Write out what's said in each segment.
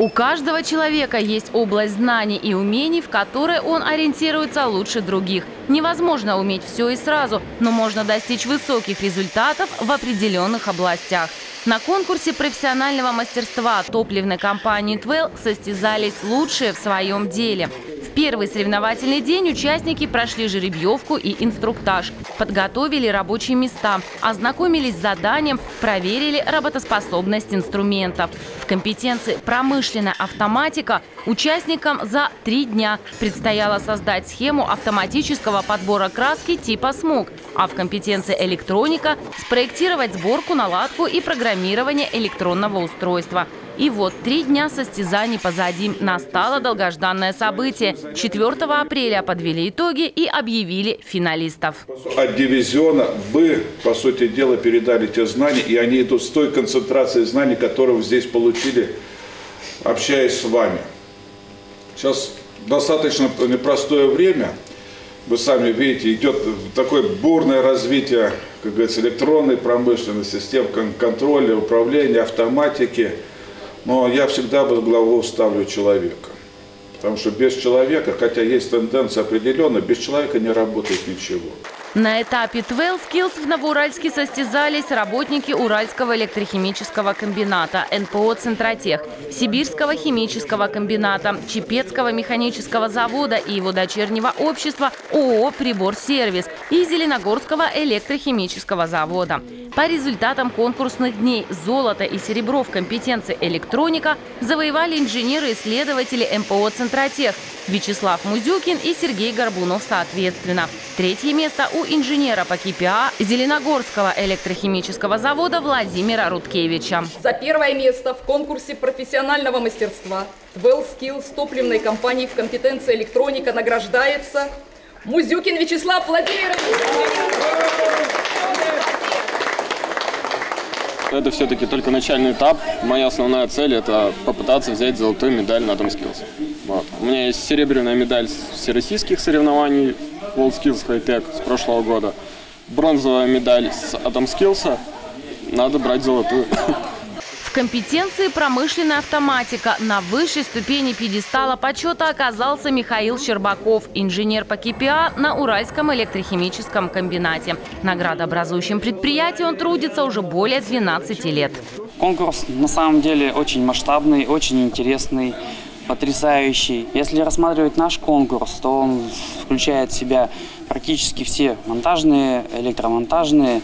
У каждого человека есть область знаний и умений, в которой он ориентируется лучше других. Невозможно уметь все и сразу, но можно достичь высоких результатов в определенных областях. На конкурсе профессионального мастерства топливной компании «Твелл» состязались лучшие в своем деле. Первый соревновательный день участники прошли жеребьевку и инструктаж, подготовили рабочие места, ознакомились с заданием, проверили работоспособность инструментов. В компетенции «Промышленная автоматика» участникам за три дня предстояло создать схему автоматического подбора краски типа «Смог», а в компетенции «Электроника» спроектировать сборку, наладку и программирование электронного устройства – и вот три дня состязаний позади. Настало долгожданное событие. 4 апреля подвели итоги и объявили финалистов. От дивизиона вы, по сути дела, передали те знания, и они идут с той концентрацией знаний, которые здесь получили, общаясь с вами. Сейчас достаточно непростое время. Вы сами видите, идет такое бурное развитие, как говорится, электронной промышленности, систем контроля, управления, автоматики – но я всегда во главу ставлю человека. Потому что без человека, хотя есть тенденция определенная, без человека не работает ничего. На этапе 12 Skills в Новоуральске состязались работники Уральского электрохимического комбината, НПО «Центротех», Сибирского химического комбината, Чепецкого механического завода и его дочернего общества ООО «Прибор-сервис» и Зеленогорского электрохимического завода. По результатам конкурсных дней золото и серебро в компетенции электроника завоевали инженеры-исследователи МПО «Центротех» Вячеслав Музюкин и Сергей Горбунов соответственно. Третье место у инженера по КПА Зеленогорского электрохимического завода Владимира Руткевича. За первое место в конкурсе профессионального мастерства WellSkills топливной компании в компетенции электроника награждается Музюкин Вячеслав Владимирович. Это все-таки только начальный этап. Моя основная цель – это попытаться взять золотую медаль на Skills. Вот. У меня есть серебряная медаль с всероссийских соревнований WorldSkills High Tech с прошлого года. Бронзовая медаль с Skills. Надо брать золотую. В компетенции промышленная автоматика на высшей ступени пьедестала почета оказался Михаил Щербаков, инженер по КПА на Уральском электрохимическом комбинате. Наградообразующем предприятии он трудится уже более 12 лет. Конкурс на самом деле очень масштабный, очень интересный потрясающий. Если рассматривать наш конкурс, то он включает в себя практически все монтажные, электромонтажные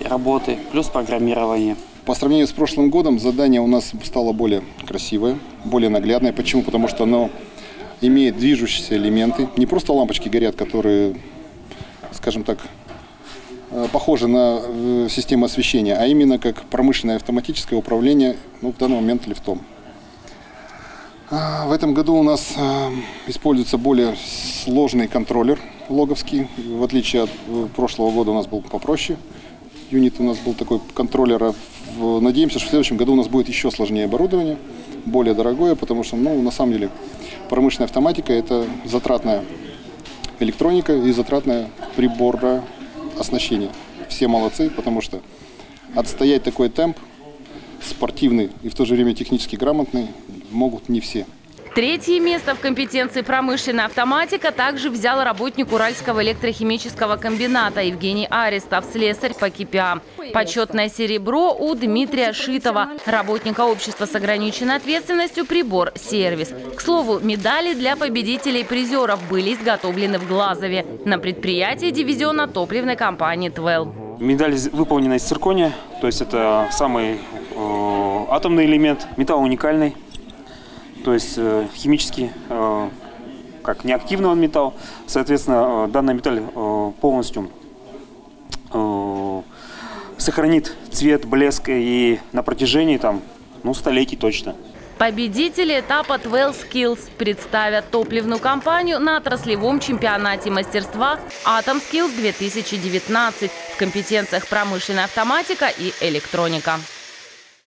работы, плюс программирование. По сравнению с прошлым годом задание у нас стало более красивое, более наглядное. Почему? Потому что оно имеет движущиеся элементы. Не просто лампочки горят, которые, скажем так, э, похожи на э, систему освещения, а именно как промышленное автоматическое управление, ну, в данный момент лифтом. А, в этом году у нас э, используется более сложный контроллер логовский. В отличие от прошлого года у нас был попроще. Юнит у нас был такой контроллера Надеемся, что в следующем году у нас будет еще сложнее оборудование, более дорогое, потому что, ну, на самом деле, промышленная автоматика – это затратная электроника и затратное приборное оснащение. Все молодцы, потому что отстоять такой темп, спортивный и в то же время технически грамотный, могут не все. Третье место в компетенции промышленная автоматика также взял работник Уральского электрохимического комбината Евгений Арестов, слесарь по КПА. Почетное серебро у Дмитрия Шитова, работника общества с ограниченной ответственностью «Прибор Сервис». К слову, медали для победителей и призеров были изготовлены в Глазове на предприятии дивизиона топливной компании «Твелл». Медаль выполнена из циркония, то есть это самый э, атомный элемент, металл уникальный то есть э, химически э, как неактивный он металл. Соответственно, э, данный металл полностью сохранит цвет, блеск и на протяжении там, ну, столетий точно. Победители этапа 12 Skills представят топливную компанию на отраслевом чемпионате мастерства Atom Skills 2019 в компетенциях промышленная автоматика и электроника.